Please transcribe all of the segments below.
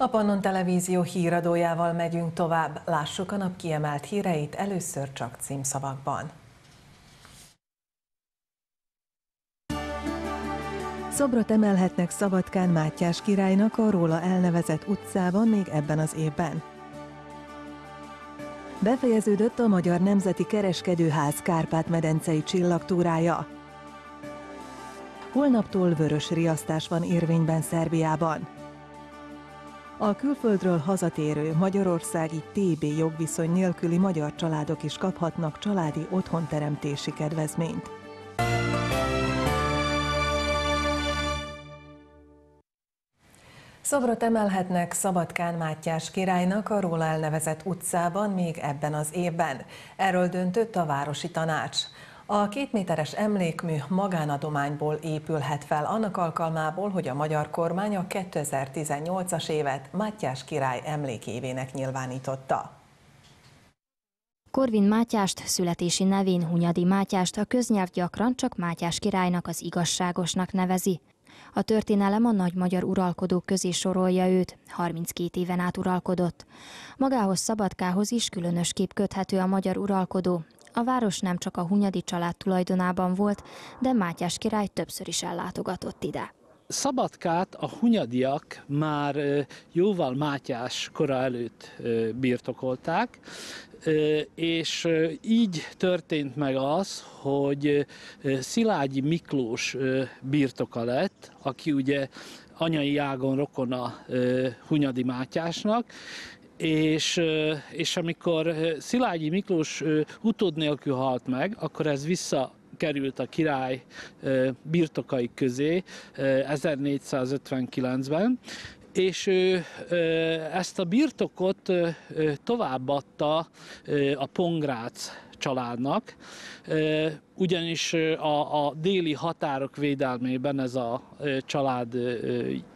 A Pannon Televízió híradójával megyünk tovább. Lássuk a nap kiemelt híreit először csak címszavakban. Szobrot emelhetnek Szabadkán Mátyás királynak a róla elnevezett utcában még ebben az évben. Befejeződött a Magyar Nemzeti Kereskedőház Kárpát-medencei csillagtúrája. Holnaptól vörös riasztás van érvényben Szerbiában. A külföldről hazatérő magyarországi TB jogviszony nélküli magyar családok is kaphatnak családi otthonteremtési kedvezményt. Szobrot emelhetnek Szabadkán Mátyás királynak a róla elnevezett utcában még ebben az évben. Erről döntött a Városi Tanács. A két méteres emlékmű magánadományból épülhet fel annak alkalmából, hogy a magyar kormány a 2018-as évet Mátyás király emlékévének nyilvánította. Korvin Mátyást, születési nevén Hunyadi Mátyást a köznyelv gyakran csak Mátyás királynak az igazságosnak nevezi. A történelem a nagy magyar uralkodók közé sorolja őt, 32 éven át uralkodott. Magához Szabadkához is különösképp köthető a magyar uralkodó, a város nem csak a Hunyadi család tulajdonában volt, de Mátyás király többször is ellátogatott ide. Szabadkát a hunyadiak már jóval Mátyás kora előtt birtokolták, és így történt meg az, hogy Szilágyi Miklós birtoka lett, aki ugye anyai ágon rokona Hunyadi Mátyásnak, és, és amikor Szilágyi Miklós utód nélkül halt meg, akkor ez vissza került a király birtokai közé 1459-ben, és ő ezt a birtokot továbbadta a Pongrác családnak, ugyanis a, a déli határok védelmében ez a család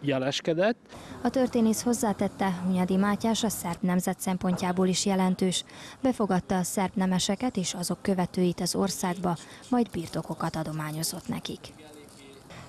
jeleskedett. A történész hozzátette, Hunyadi Mátyás a szerb nemzet szempontjából is jelentős. Befogadta a szerb nemeseket és azok követőit az országba, majd birtokokat adományozott nekik.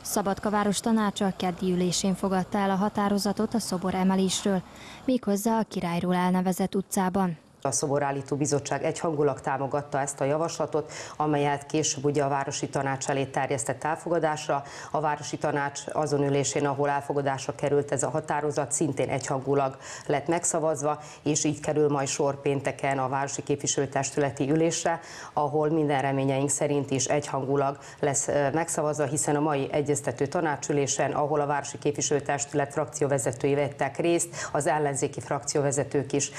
Szabadka város tanácsa keddi ülésén fogadta el a határozatot a szobor emelésről, méghozzá a királyról elnevezett utcában. A szoborállító bizottság egyhangulag támogatta ezt a javaslatot, amelyet később ugye a Városi Tanács elé terjesztett elfogadásra. A Városi Tanács azon ülésén, ahol elfogadásra került ez a határozat, szintén egyhangulag lett megszavazva, és így kerül majd sor pénteken a Városi Képviselőtestületi ülésre, ahol minden reményeink szerint is egyhangulag lesz megszavazva, hiszen a mai egyeztető tanácsülésen, ahol a Városi Képviselőtestület frakcióvezetői vettek részt, az ellenzéki frakcióvezetők is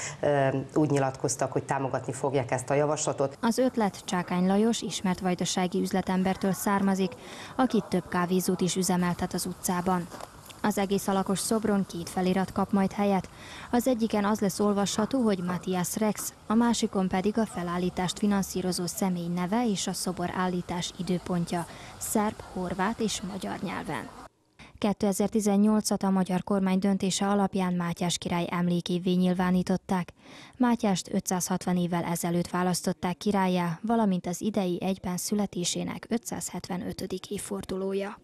úgy nyilatkoztak, nyilatkoztak, hogy támogatni fogják ezt a javaslatot. Az ötlet Csákány Lajos ismert vajdasági üzletembertől származik, aki több kávézót is üzemeltet az utcában. Az egész alakos szobron két felirat kap majd helyet. Az egyiken az lesz olvasható, hogy Matthias Rex, a másikon pedig a felállítást finanszírozó személy neve és a szobor állítás időpontja, szerb, horvát és magyar nyelven. 2018-at a magyar kormány döntése alapján Mátyás király emlékévé nyilvánították. Mátyást 560 évvel ezelőtt választották királyá, valamint az idei egyben születésének 575. évfordulója.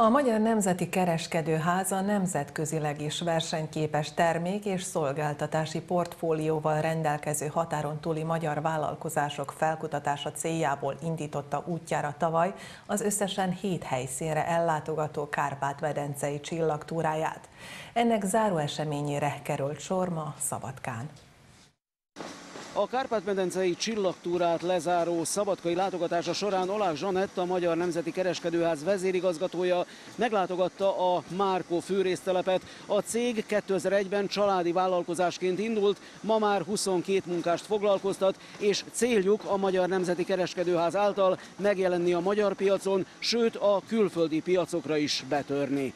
A Magyar Nemzeti Kereskedőháza nemzetközileg is versenyképes termék és szolgáltatási portfólióval rendelkező határon túli magyar vállalkozások felkutatása céljából indította útjára tavaly az összesen hét helyszínre ellátogató Kárpát-medencei csillagtúráját. Ennek záró eseményére került sor ma Szabadkán. A Kárpát-medencei csillagtúrát lezáró szabadkai látogatása során Olák Zsanett, a Magyar Nemzeti Kereskedőház vezérigazgatója meglátogatta a Márkó fűrésztelepet. A cég 2001-ben családi vállalkozásként indult, ma már 22 munkást foglalkoztat, és céljuk a Magyar Nemzeti Kereskedőház által megjelenni a magyar piacon, sőt a külföldi piacokra is betörni.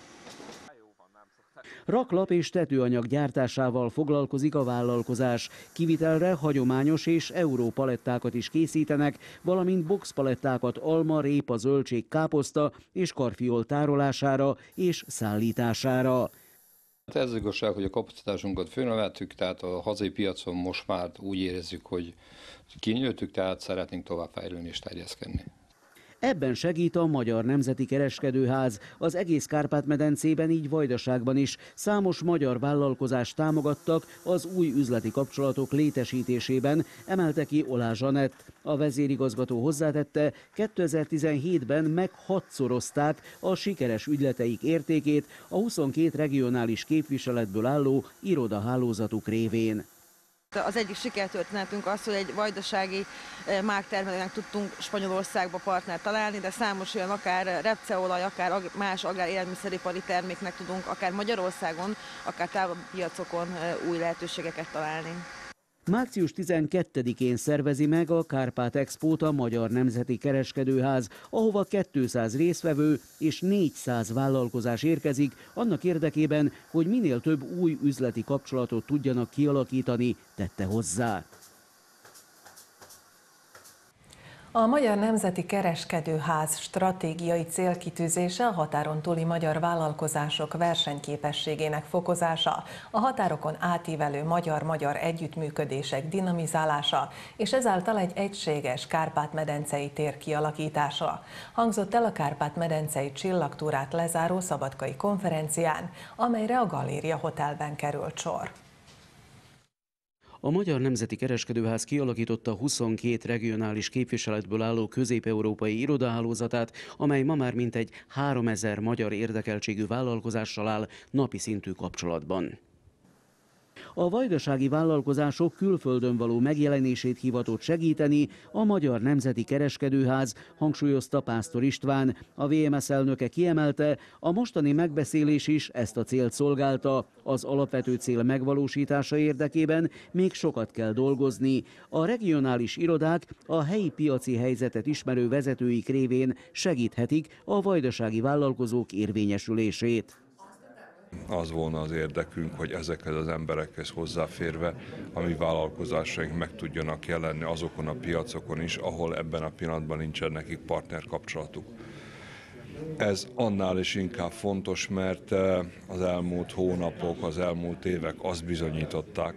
Raklap és tetőanyag gyártásával foglalkozik a vállalkozás. Kivitelre hagyományos és európalettákat is készítenek, valamint boxpalettákat alma, répa, zöldség, káposzta és karfiol tárolására és szállítására. Hát ez igazság, hogy a kapacitásunkat főnöveltük, tehát a hazai piacon most már úgy érezzük, hogy kinyőttük, tehát szeretnénk tovább fejlődni és terjeszkedni. Ebben segít a Magyar Nemzeti Kereskedőház. Az egész Kárpát-medencében, így Vajdaságban is számos magyar vállalkozást támogattak az új üzleti kapcsolatok létesítésében, emelte ki Olá Zsanett. A vezérigazgató hozzátette, 2017-ben meg hatszorozták a sikeres ügyleteik értékét a 22 regionális képviseletből álló irodahálózatuk révén. Az egyik sikertörténetünk az, hogy egy vajdasági eh, márktermelőnek tudtunk Spanyolországba partner találni, de számos olyan akár repceolaj, akár más agrár élelmiszeripari terméknek tudunk akár Magyarországon, akár távoli piacokon eh, új lehetőségeket találni. Március 12-én szervezi meg a Kárpát Expót a Magyar Nemzeti Kereskedőház, ahova 200 részvevő és 400 vállalkozás érkezik, annak érdekében, hogy minél több új üzleti kapcsolatot tudjanak kialakítani, tette hozzá. A Magyar Nemzeti Kereskedőház stratégiai célkitűzése a határon túli magyar vállalkozások versenyképességének fokozása, a határokon átívelő magyar-magyar együttműködések dinamizálása, és ezáltal egy egységes Kárpát-medencei tér kialakítása. Hangzott el a Kárpát-medencei csillagtúrát lezáró szabadkai konferencián, amelyre a Galéria Hotelben került sor. A Magyar Nemzeti Kereskedőház kialakította 22 regionális képviseletből álló közép-európai irodahálózatát, amely ma már mintegy 3000 magyar érdekeltségű vállalkozással áll napi szintű kapcsolatban. A vajdasági vállalkozások külföldön való megjelenését hivatott segíteni a Magyar Nemzeti Kereskedőház, hangsúlyozta Pásztor István. A VMS elnöke kiemelte, a mostani megbeszélés is ezt a célt szolgálta. Az alapvető cél megvalósítása érdekében még sokat kell dolgozni. A regionális irodák a helyi piaci helyzetet ismerő vezetőik révén segíthetik a vajdasági vállalkozók érvényesülését. Az volna az érdekünk, hogy ezekhez az emberekhez hozzáférve a mi vállalkozásaink meg tudjanak jelenni azokon a piacokon is, ahol ebben a pillanatban nincsen nekik partnerkapcsolatuk. Ez annál is inkább fontos, mert eh, az elmúlt hónapok, az elmúlt évek azt bizonyították,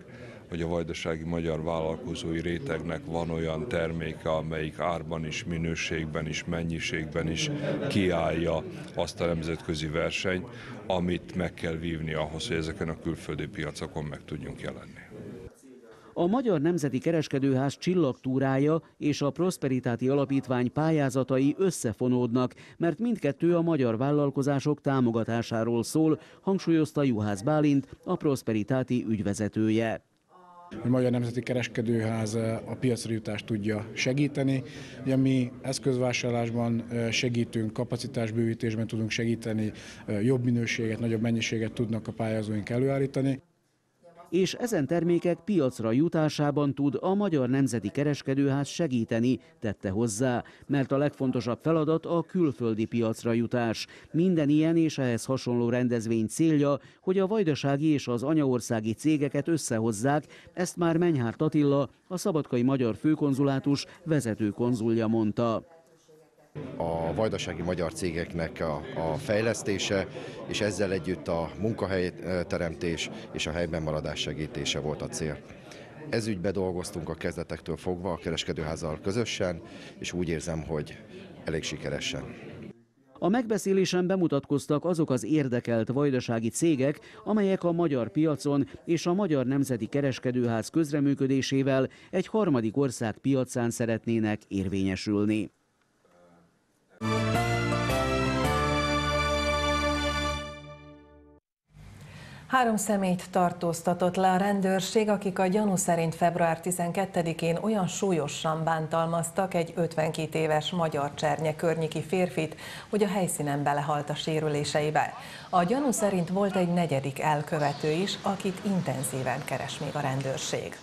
hogy a vajdasági magyar vállalkozói rétegnek van olyan terméke, amelyik árban is, minőségben is, mennyiségben is kiállja azt a nemzetközi versenyt, amit meg kell vívni ahhoz, hogy ezeken a külföldi piacokon meg tudjunk jelenni. A Magyar Nemzeti Kereskedőház csillagtúrája és a Prosperitáti Alapítvány pályázatai összefonódnak, mert mindkettő a magyar vállalkozások támogatásáról szól, hangsúlyozta Juhász Bálint, a Prosperitáti ügyvezetője. A Magyar Nemzeti Kereskedőház a piacra jutást tudja segíteni. Ugye mi eszközvásárlásban segítünk, kapacitásbővítésben tudunk segíteni, jobb minőséget, nagyobb mennyiséget tudnak a pályázóink előállítani és ezen termékek piacra jutásában tud a Magyar Nemzeti Kereskedőház segíteni, tette hozzá, mert a legfontosabb feladat a külföldi piacra jutás. Minden ilyen és ehhez hasonló rendezvény célja, hogy a vajdasági és az anyaországi cégeket összehozzák, ezt már Menyhárt Attila, a Szabadkai Magyar Főkonzulátus vezető konzulja mondta a vajdasági magyar cégeknek a, a fejlesztése, és ezzel együtt a munkahelyteremtés és a helyben maradás segítése volt a cél. Ez ügybe dolgoztunk a kezdetektől fogva a kereskedőházzal közösen, és úgy érzem, hogy elég sikeresen. A megbeszélésen bemutatkoztak azok az érdekelt vajdasági cégek, amelyek a magyar piacon és a Magyar Nemzeti Kereskedőház közreműködésével egy harmadik ország piacán szeretnének érvényesülni. Három személyt tartóztatott le a rendőrség, akik a gyanú szerint február 12-én olyan súlyosan bántalmaztak egy 52 éves magyar csernye környéki férfit, hogy a helyszínen belehalt a sérüléseibe. A gyanú szerint volt egy negyedik elkövető is, akit intenzíven keres még a rendőrség.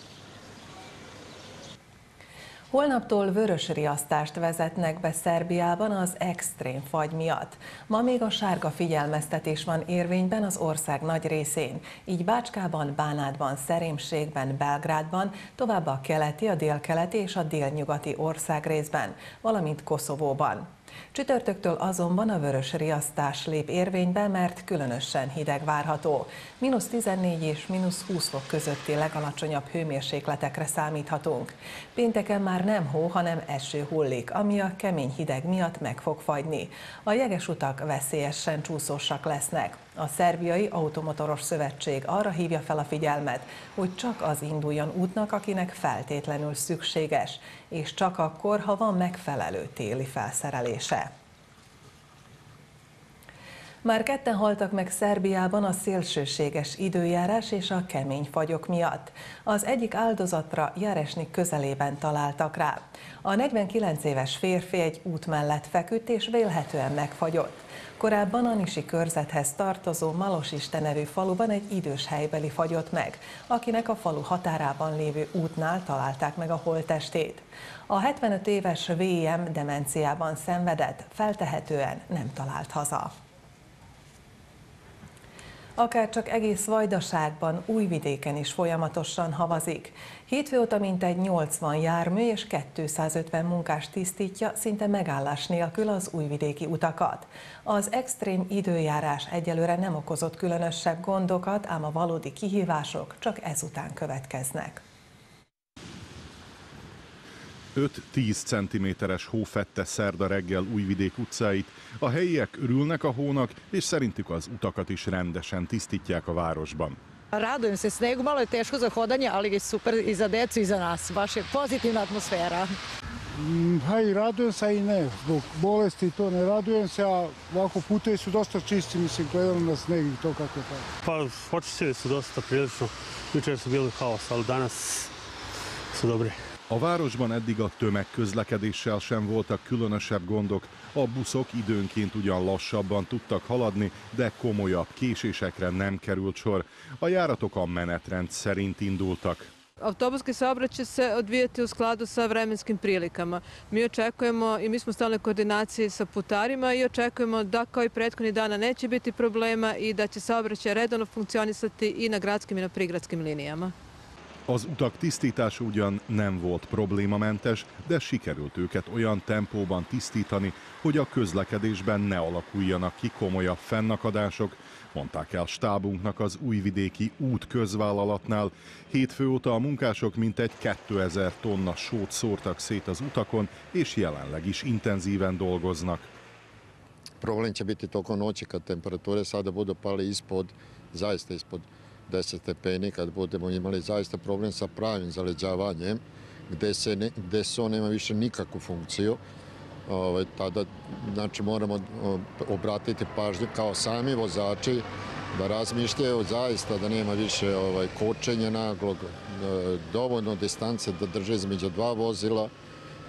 Holnaptól vörös riasztást vezetnek be Szerbiában az extrém fagy miatt. Ma még a sárga figyelmeztetés van érvényben az ország nagy részén, így Bácskában, Bánátban, Szerémségben, Belgrádban, továbbá a keleti, a délkeleti és a délnyugati országrészben, valamint Koszovóban. Csütörtöktől azonban a vörös riasztás lép érvénybe, mert különösen hideg várható. Minusz 14 és mínusz 20 fok közötti legalacsonyabb hőmérsékletekre számíthatunk. Pénteken már nem hó, hanem eső hullik, ami a kemény hideg miatt meg fog fagyni. A jeges utak veszélyesen csúszósak lesznek. A Szerbiai Automotoros Szövetség arra hívja fel a figyelmet, hogy csak az induljon útnak, akinek feltétlenül szükséges, és csak akkor, ha van megfelelő téli felszerelése. Már ketten haltak meg Szerbiában a szélsőséges időjárás és a kemény fagyok miatt. Az egyik áldozatra Járesnik közelében találtak rá. A 49 éves férfi egy út mellett feküdt és vélhetően megfagyott. Korábban a körzethez tartozó Malosiste nevű faluban egy idős helybeli fagyott meg, akinek a falu határában lévő útnál találták meg a holttestét. A 75 éves VM demenciában szenvedett, feltehetően nem talált haza akár csak egész Vajdaságban, Újvidéken is folyamatosan havazik. Hétfő óta mintegy 80 jármű és 250 munkás tisztítja szinte megállás nélkül az újvidéki utakat. Az extrém időjárás egyelőre nem okozott különösebb gondokat, ám a valódi kihívások csak ezután következnek. 5-10 cm-es hó fette szerda reggel Újvidék utcáit. A helyiek örülnek a hónak, és szerintük az utakat is rendesen tisztítják a városban. Radujem se snegu, malo je teško za hodanje, ali je super i za decu i za nas. Baš je pozitivna atmosfera. Mm, ha i radujem se i ne, zbog bolesti to ne radujem se, a ovako putevi su dosta čisti, mislim, gledano na sneg i to kako je tako. Pa očišćeni su dosta prilično, jučer su bili haos, ali danas su dobri. A városban eddig a tömegközlekedéssel sem voltak különösebb gondok, a buszok időnként ugyan lassabban tudtak haladni, de komolyabb késésekre nem került sor. A járatok a menetrend szerint indultak. Autobuski saobraćaj se odvijati u skladu sa vremenskim prilikama. Mi očekujemo i mi smo u stalnoj koordinaciji sa putarima i očekujemo da kao i prethodnih dana neće biti problema i da će saobraćaj redovno funkcionisati i na gradskim i na prigradskim linijama. Az utak tisztítása ugyan nem volt problémamentes, de sikerült őket olyan tempóban tisztítani, hogy a közlekedésben ne alakuljanak ki komolyabb fennakadások, mondták el stábunknak az újvidéki út közvállalatnál. Hétfő óta a munkások mintegy 2000 tonna sót szórtak szét az utakon, és jelenleg is intenzíven dolgoznak. Problem će biti tokom noći kad temperature sada budu pali ispod, zaista ispod 10 stepeni kad budemo imali zaista problem sa pravim zaleđavanjem gde, se gde SO nema više nikakvu funkciju ovaj, tada znači moramo obratiti pažnju kao sami vozači da razmišljaju zaista da nema više ovaj kočenja naglog, dovoljno distance da drže između dva vozila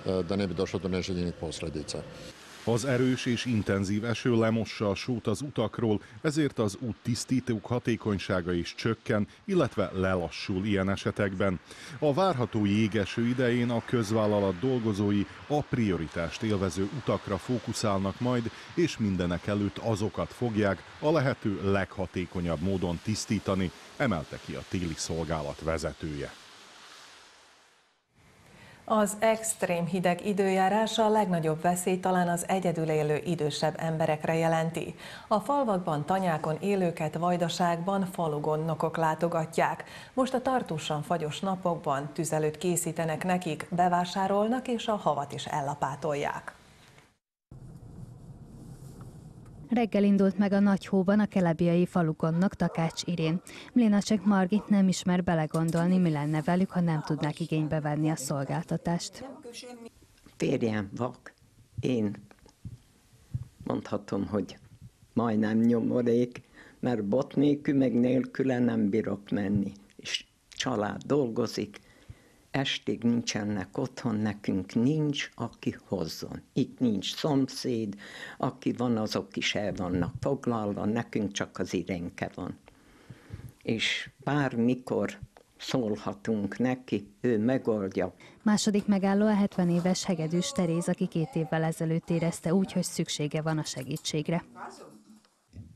da ne bi došlo do neželjenih posledica. Az erős és intenzív eső lemossa a sót az utakról, ezért az út tisztítók hatékonysága is csökken, illetve lelassul ilyen esetekben. A várható jégeső idején a közvállalat dolgozói a prioritást élvező utakra fókuszálnak majd, és mindenek előtt azokat fogják a lehető leghatékonyabb módon tisztítani, emelte ki a téli szolgálat vezetője. Az extrém hideg időjárás a legnagyobb veszély talán az egyedül élő idősebb emberekre jelenti. A falvakban, tanyákon élőket vajdaságban falugonnokok látogatják. Most a tartósan fagyos napokban tüzelőt készítenek nekik, bevásárolnak és a havat is ellapátolják. Reggel indult meg a nagy hóban a kelebiai falugonnak Takács Irén. Mlénacek Margit nem ismer belegondolni, mi lenne velük, ha nem tudnák igénybe venni a szolgáltatást. Férjem vak, én mondhatom, hogy majdnem nyomorék, mert bot nélkül, meg nélküle nem bírok menni. És család dolgozik, estig nincsenek otthon, nekünk nincs, aki hozzon. Itt nincs szomszéd, aki van, azok is el vannak foglalva, nekünk csak az irénke van. És bármikor szólhatunk neki, ő megoldja. Második megálló a 70 éves Hegedűs Teréz, aki két évvel ezelőtt érezte úgy, hogy szüksége van a segítségre.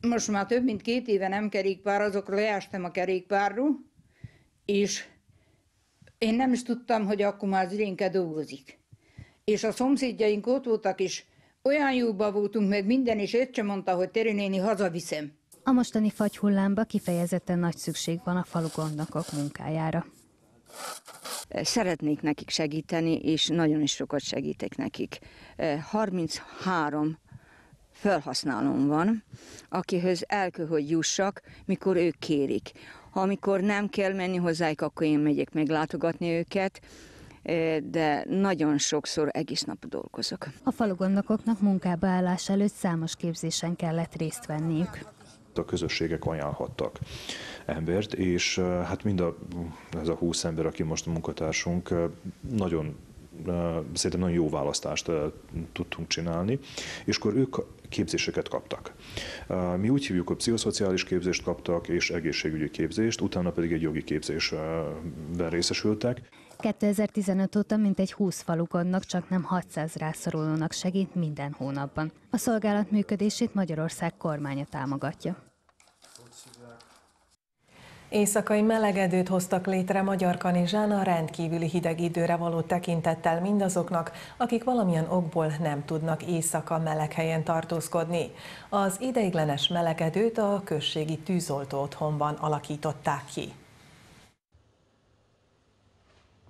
Most már több mint két éve nem kerékpár, azok leástam a kerékpárról, és én nem is tudtam, hogy akkor már az Irénke dolgozik. És a szomszédjaink ott voltak, és Olyan jóba voltunk meg minden, és öccse mondta, hogy Teri néni hazaviszem. A mostani fagyhullámba kifejezetten nagy szükség van a falu gondnokok munkájára. Szeretnék nekik segíteni, és nagyon is sokat segítek nekik. 33 felhasználóm van, akihez el kell, hogy jussak, mikor ők kérik. Ha amikor nem kell menni hozzájuk, akkor én megyek meglátogatni őket, de nagyon sokszor egész nap dolgozok. A falugondokoknak munkába állás előtt számos képzésen kellett részt venniük. A közösségek ajánlhattak embert, és hát mind a, ez a 20 ember, aki most a munkatársunk, nagyon szerintem nagyon jó választást tudtunk csinálni, és akkor ők képzéseket kaptak. Mi úgy hívjuk, hogy pszichoszociális képzést kaptak, és egészségügyi képzést, utána pedig egy jogi képzésben részesültek. 2015 óta mintegy 20 falugonnak csak nem 600 rászorulónak segít minden hónapban. A szolgálat működését Magyarország kormánya támogatja. Éjszakai melegedőt hoztak létre Magyar Kanizsán a rendkívüli hideg időre való tekintettel mindazoknak, akik valamilyen okból nem tudnak éjszaka meleg helyen tartózkodni. Az ideiglenes melegedőt a községi tűzoltó otthonban alakították ki.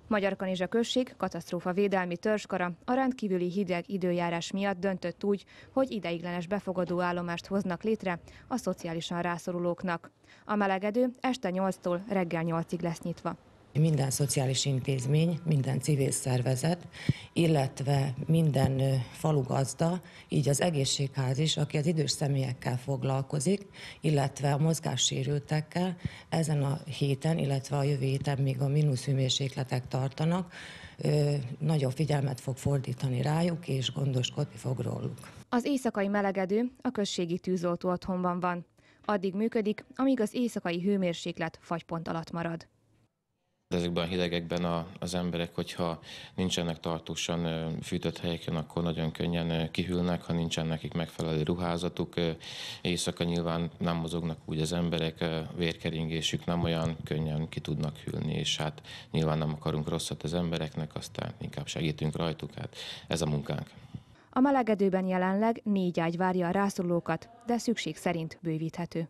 Magyar Kanizsa község katasztrófa védelmi törzskara a rendkívüli hideg időjárás miatt döntött úgy, hogy ideiglenes befogadó állomást hoznak létre a szociálisan rászorulóknak. A melegedő este 8-tól reggel 8-ig lesz nyitva. Minden szociális intézmény, minden civil szervezet, illetve minden falugazda, így az egészségház is, aki az idős személyekkel foglalkozik, illetve a mozgássérültekkel ezen a héten, illetve a jövő héten még a mínusz hőmérsékletek tartanak, nagyobb figyelmet fog fordítani rájuk, és gondoskodni fog róluk. Az éjszakai melegedő a községi tűzoltó otthonban van. Addig működik, amíg az éjszakai hőmérséklet fagypont alatt marad. Ezekben a hidegekben a, az emberek, hogyha nincsenek tartósan fűtött helyeken, akkor nagyon könnyen kihűlnek, ha nincsen nekik megfelelő ruházatuk. Éjszaka nyilván nem mozognak úgy az emberek, vérkeringésük nem olyan könnyen ki tudnak hűlni, és hát nyilván nem akarunk rosszat az embereknek, aztán inkább segítünk rajtuk, hát ez a munkánk. A melegedőben jelenleg négy ágy várja a rászorulókat, de szükség szerint bővíthető.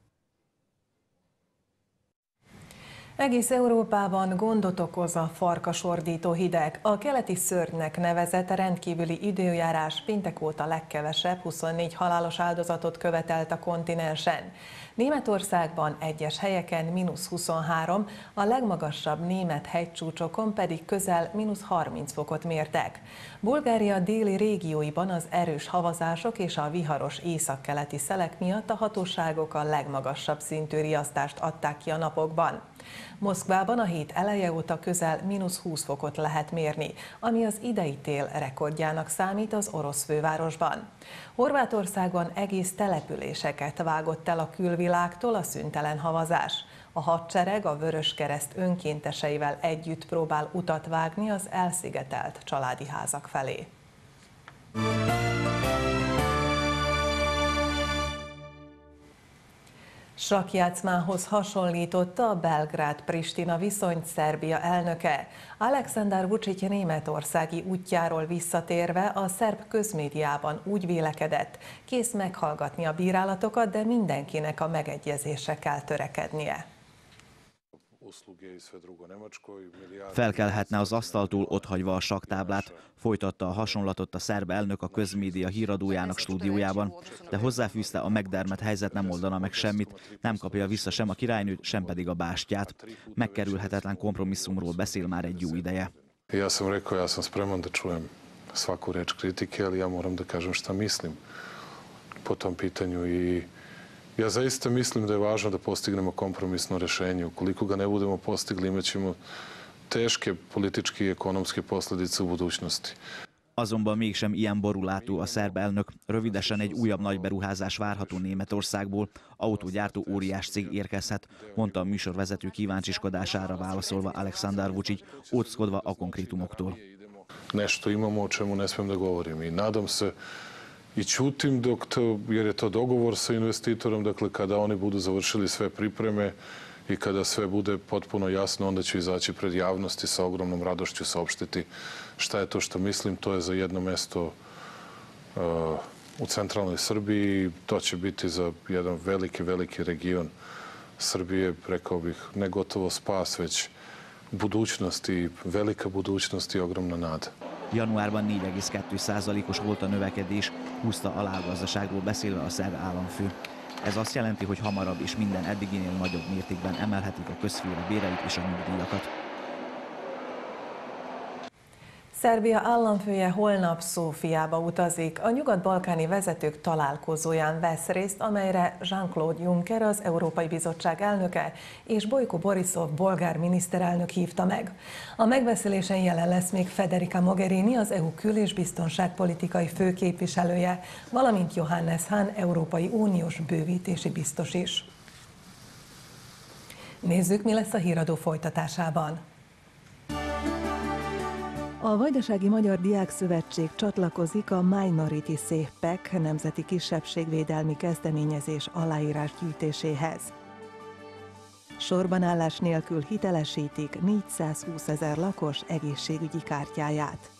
Egész Európában gondot okoz a farkasordító hideg. A keleti szörnynek nevezett rendkívüli időjárás péntek óta legkevesebb 24 halálos áldozatot követelt a kontinensen. Németországban egyes helyeken mínusz 23, a legmagasabb német hegycsúcsokon pedig közel mínusz 30 fokot mértek. Bulgária déli régióiban az erős havazások és a viharos északkeleti szelek miatt a hatóságok a legmagasabb szintű riasztást adták ki a napokban. Moszkvában a hét eleje óta közel mínusz 20 fokot lehet mérni, ami az idei tél rekordjának számít az orosz fővárosban. Horvátországban egész településeket vágott el a külvilágtól a szüntelen havazás. A hadsereg a Vörös Kereszt önkénteseivel együtt próbál utat vágni az elszigetelt családi házak felé. Sakjátszmához hasonlította a Belgrád-Pristina viszonyt Szerbia elnöke. Alexander Vucic németországi útjáról visszatérve a szerb közmédiában úgy vélekedett, kész meghallgatni a bírálatokat, de mindenkinek a megegyezésre kell törekednie. Felkelhetne az asztaltól otthagyva a saktáblát, folytatta a hasonlatot a szerb elnök a közmédia híradójának stúdiójában, de hozzáfűzte a megdermet helyzet nem oldana meg semmit, nem kapja vissza sem a királynőt, sem pedig a bástyát. Megkerülhetetlen kompromisszumról beszél már egy jó ideje. Ja sam rekao, ja sam spreman da čujem svaku reč kritike, ali ja moram da kažem šta mislim po tom pitanju i Ja zaista mislim da je važno da postignemo kompromisno rešenje. Ukoliko ga ne budemo postigli, imat ćemo teške političke i ekonomske posljedice u budućnosti. Azonban mégsem ilyen borulátó a szerb elnök. Rövidesen egy újabb nagy beruházás várható Németországból. Autógyártó óriás cég érkezhet, mondta a műsorvezető kíváncsiskodására válaszolva Aleksandar Vucic, óckodva a konkrétumoktól. Nešto imamo o čemu ne smem da govorim i nadam se i ćutim dok to, jer je to dogovor sa investitorom, dakle kada oni budu završili sve pripreme i kada sve bude potpuno jasno, onda ću izaći pred javnost i sa ogromnom radošću saopštiti šta je to što mislim. To je za jedno mesto uh, u centralnoj Srbiji. To će biti za jedan veliki, veliki region Srbije, rekao bih, ne gotovo spas, već budućnost i velika budućnost i ogromna nada. Januárban 4,2%-os volt a növekedés, húzta alá a gazdaságról beszélve a szerb államfő. Ez azt jelenti, hogy hamarabb és minden eddiginél nagyobb mértékben emelhetik a közféle béreit és a nyugdíjakat. Szerbia államfője holnap Szófiába utazik. A nyugat-balkáni vezetők találkozóján vesz részt, amelyre Jean-Claude Juncker, az Európai Bizottság elnöke, és Bojko Borisov bolgár miniszterelnök hívta meg. A megbeszélésen jelen lesz még Federica Mogherini, az EU kül- és biztonságpolitikai főképviselője, valamint Johannes Hahn, Európai Uniós bővítési biztos is. Nézzük, mi lesz a híradó folytatásában. A Vajdasági Magyar Diák Szövetség csatlakozik a Minority Pack nemzeti kisebbségvédelmi kezdeményezés aláírás gyűjtéséhez. Sorbanállás nélkül hitelesítik 420 ezer lakos egészségügyi kártyáját.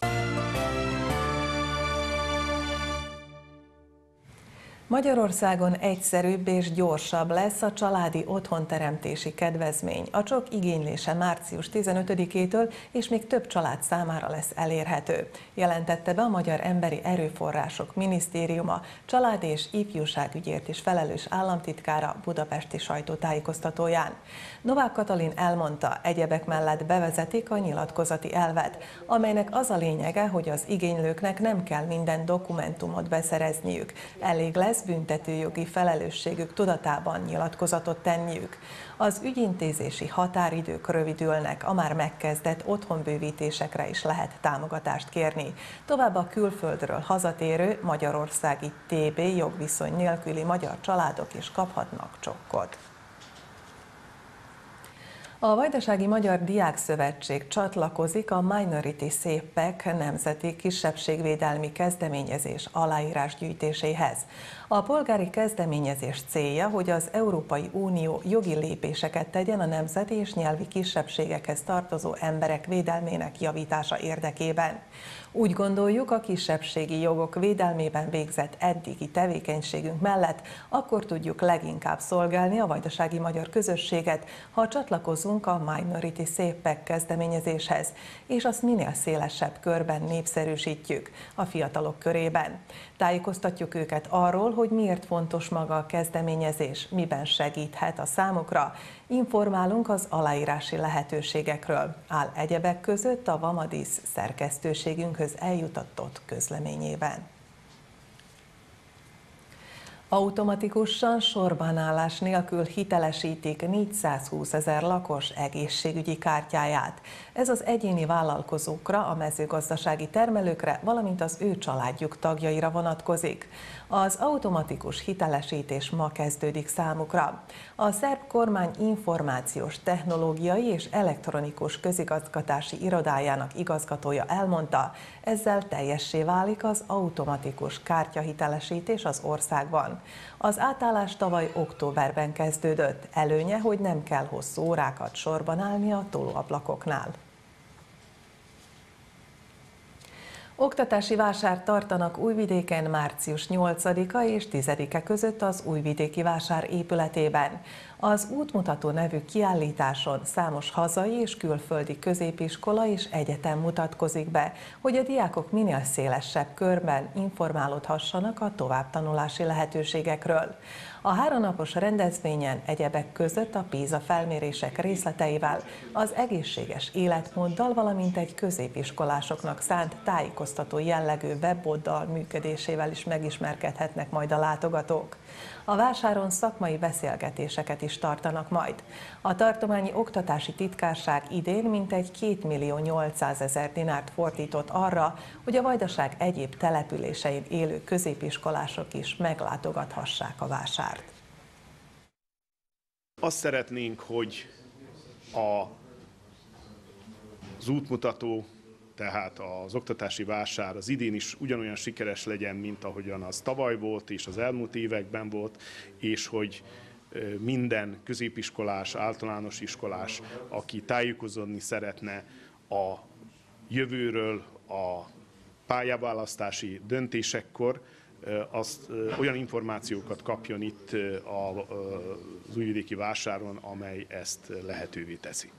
Magyarországon egyszerűbb és gyorsabb lesz a családi otthonteremtési kedvezmény. A csok igénylése március 15-től és még több család számára lesz elérhető, jelentette be a Magyar Emberi Erőforrások Minisztériuma család és ifjúságügyért is felelős államtitkára budapesti sajtótájékoztatóján. Novák Katalin elmondta, egyebek mellett bevezetik a nyilatkozati elvet, amelynek az a lényege, hogy az igénylőknek nem kell minden dokumentumot beszerezniük. Elég lesz büntetőjogi felelősségük tudatában nyilatkozatot tenniük. Az ügyintézési határidők rövidülnek, a már megkezdett otthonbővítésekre is lehet támogatást kérni. Továbbá külföldről hazatérő magyarországi TB jogviszony nélküli magyar családok is kaphatnak csokkot. A Vajdasági Magyar Diák Szövetség csatlakozik a Minority Pack nemzeti kisebbségvédelmi kezdeményezés aláírás gyűjtéséhez. A polgári kezdeményezés célja, hogy az Európai Unió jogi lépéseket tegyen a nemzeti és nyelvi kisebbségekhez tartozó emberek védelmének javítása érdekében. Úgy gondoljuk, a kisebbségi jogok védelmében végzett eddigi tevékenységünk mellett akkor tudjuk leginkább szolgálni a vajdasági magyar közösséget, ha csatlakozunk a Minority Safe kezdeményezéshez, és azt minél szélesebb körben népszerűsítjük a fiatalok körében. Tájékoztatjuk őket arról, hogy miért fontos maga a kezdeményezés, miben segíthet a számukra, Informálunk az aláírási lehetőségekről, áll egyebek között a Vamadis szerkesztőségünkhöz eljutatott közleményében. Automatikusan sorbanállás nélkül hitelesítik 420 ezer lakos egészségügyi kártyáját. Ez az egyéni vállalkozókra, a mezőgazdasági termelőkre, valamint az ő családjuk tagjaira vonatkozik. Az automatikus hitelesítés ma kezdődik számukra. A szerb kormány információs technológiai és elektronikus közigazgatási irodájának igazgatója elmondta, ezzel teljessé válik az automatikus kártyahitelesítés az országban. Az átállás tavaly októberben kezdődött, előnye, hogy nem kell hosszú órákat sorban állni a tolóablakoknál. Oktatási vásárt tartanak Újvidéken március 8-a és 10-e között az Újvidéki Vásár épületében. Az útmutató nevű kiállításon számos hazai és külföldi középiskola és egyetem mutatkozik be, hogy a diákok minél szélesebb körben informálódhassanak a továbbtanulási lehetőségekről. A háromnapos rendezvényen egyebek között a PISA felmérések részleteivel, az egészséges életmóddal, valamint egy középiskolásoknak szánt tájékoztató jellegű weboldal működésével is megismerkedhetnek majd a látogatók. A vásáron szakmai beszélgetéseket is tartanak majd. A tartományi oktatási titkárság idén mintegy 2 millió 800 ezer dinárt fordított arra, hogy a vajdaság egyéb településein élő középiskolások is meglátogathassák a vásárt. Azt szeretnénk, hogy a, az útmutató tehát az oktatási vásár az idén is ugyanolyan sikeres legyen, mint ahogyan az tavaly volt és az elmúlt években volt, és hogy minden középiskolás, általános iskolás, aki tájékozódni szeretne a jövőről, a pályaválasztási döntésekkor, azt, olyan információkat kapjon itt az újvidéki vásáron, amely ezt lehetővé teszi.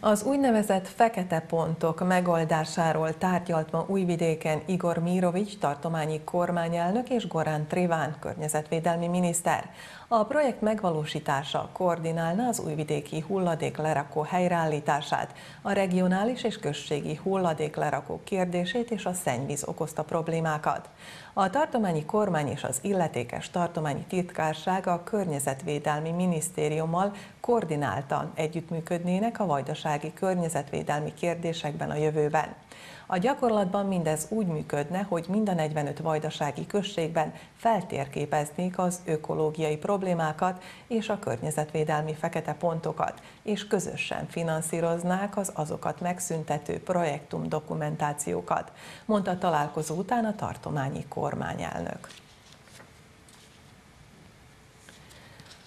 Az úgynevezett fekete pontok megoldásáról tárgyalt ma Újvidéken Igor Mirovics, tartományi kormányelnök és Gorán Triván, környezetvédelmi miniszter. A projekt megvalósítása koordinálna az újvidéki hulladék lerakó helyreállítását, a regionális és községi hulladék lerakó kérdését és a szennyvíz okozta problémákat. A tartományi kormány és az illetékes tartományi titkárság a Környezetvédelmi Minisztériummal koordináltan együttműködnének a vajdasági környezetvédelmi kérdésekben a jövőben. A gyakorlatban mindez úgy működne, hogy mind a 45 vajdasági községben feltérképeznék az ökológiai problémákat és a környezetvédelmi fekete pontokat, és közösen finanszíroznák az azokat megszüntető projektum dokumentációkat, mondta találkozó után a tartományi kormányelnök.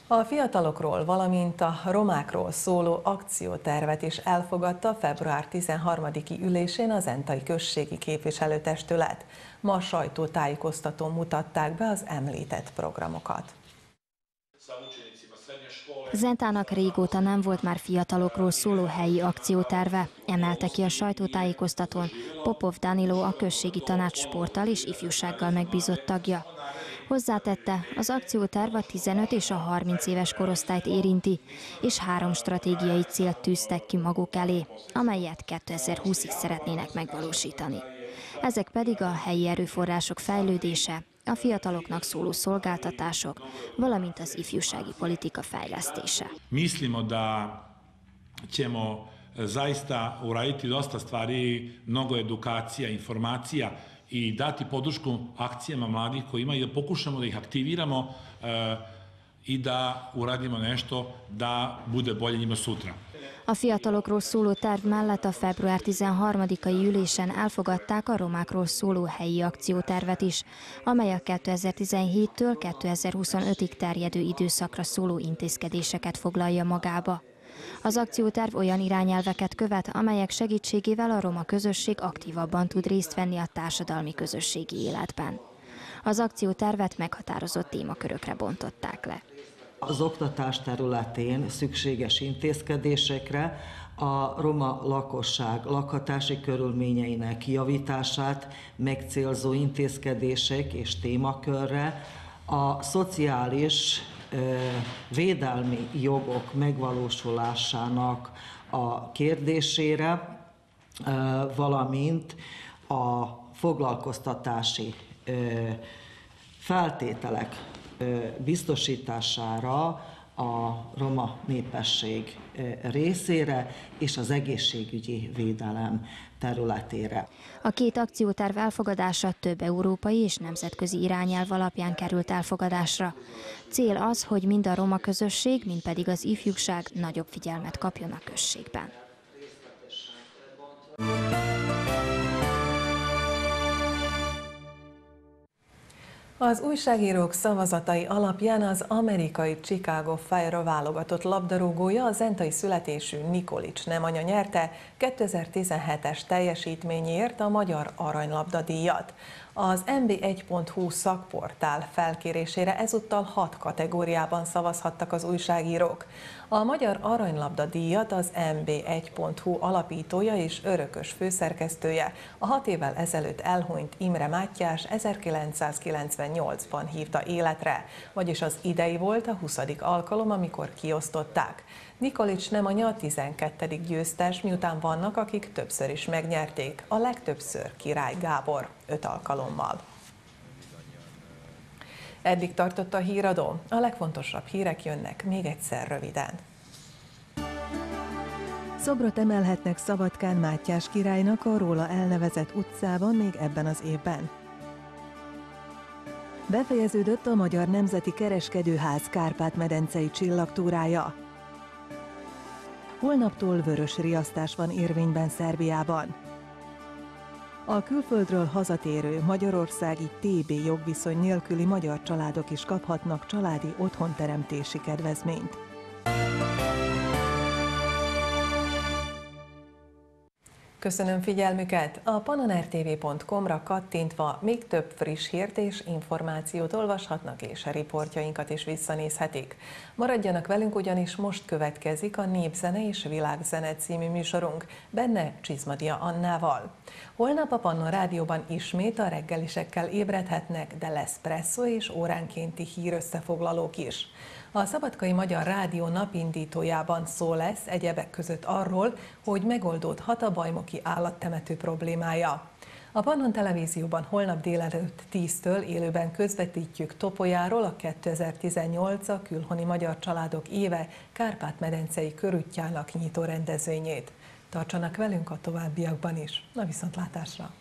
A fiatalokról, valamint a romákról szóló akciótervet is elfogadta február 13-i ülésén az Entai Községi Képviselőtestület. Ma sajtótájékoztatón mutatták be az említett programokat. Zentának régóta nem volt már fiatalokról szóló helyi akcióterve, emelte ki a sajtótájékoztatón Popov Danilo a községi tanács sporttal és ifjúsággal megbízott tagja. Hozzátette, az akcióterv a 15 és a 30 éves korosztályt érinti, és három stratégiai célt tűztek ki maguk elé, amelyet 2020-ig szeretnének megvalósítani. Ezek pedig a helyi erőforrások fejlődése, a fiataloknak szóló szolgáltatások, valamint az ifjúsági politika fejlesztése. Mislimo da ćemo zaista uraditi dosta stvari, mnogo edukacija, informacija, i dati podršku akcijama mladih koji ima i da pokušamo da ih aktiviramo e, i da uradimo nešto da bude bolje njima sutra. A fiatalokról szóló terv mellett a február 13-ai ülésen elfogadták a romákról szóló helyi akciótervet is, amely a 2017-től 2025-ig terjedő időszakra szóló intézkedéseket foglalja magába. Az akcióterv olyan irányelveket követ, amelyek segítségével a roma közösség aktívabban tud részt venni a társadalmi közösségi életben. Az akciótervet meghatározott témakörökre bontották le. Az oktatás területén szükséges intézkedésekre a roma lakosság lakhatási körülményeinek javítását megcélzó intézkedések és témakörre, a szociális védelmi jogok megvalósulásának a kérdésére, valamint a foglalkoztatási feltételek biztosítására a roma népesség részére és az egészségügyi védelem területére. A két akcióterv elfogadása több európai és nemzetközi irányelv alapján került elfogadásra. Cél az, hogy mind a roma közösség, mind pedig az ifjúság nagyobb figyelmet kapjon a községben. Az újságírók szavazatai alapján az amerikai Chicago Fire válogatott labdarúgója a zentai születésű Nikolics Nemanya nyerte 2017-es teljesítményért a Magyar Aranylabda díjat. Az mb1.hu szakportál felkérésére ezúttal hat kategóriában szavazhattak az újságírók. A Magyar Aranylabda díjat az mb1.hu alapítója és örökös főszerkesztője, a hat évvel ezelőtt elhunyt Imre Mátyás 1998-ban hívta életre, vagyis az idei volt a 20. alkalom, amikor kiosztották. Nikolics nem a 12. győztes, miután vannak, akik többször is megnyerték, a legtöbbször Király Gábor, öt alkalommal. Eddig tartott a híradó. A legfontosabb hírek jönnek még egyszer röviden. Szobrot emelhetnek Szabadkán Mátyás királynak a róla elnevezett utcában még ebben az évben. Befejeződött a Magyar Nemzeti Kereskedőház Kárpát-medencei csillagtúrája. Holnaptól vörös riasztás van érvényben Szerbiában. A külföldről hazatérő magyarországi TB jogviszony nélküli magyar családok is kaphatnak családi otthonteremtési kedvezményt. Köszönöm figyelmüket! A panonertv.com-ra kattintva még több friss hírt és információt olvashatnak, és a riportjainkat is visszanézhetik. Maradjanak velünk, ugyanis most következik a Népzene és Világzene című műsorunk, benne Csizmadia Annával. Holnap a Pannon Rádióban ismét a reggelisekkel ébredhetnek, de lesz presszó és óránkénti hírösszefoglalók is. A Szabadkai Magyar Rádió napindítójában szó lesz egyebek között arról, hogy megoldódhat a bajmoki állattemető problémája. A Pannon Televízióban holnap délelőtt 10-től élőben közvetítjük Topolyáról a 2018 a Külhoni Magyar Családok éve Kárpát-medencei körútjának nyitó rendezvényét. Tartsanak velünk a továbbiakban is. Na viszontlátásra!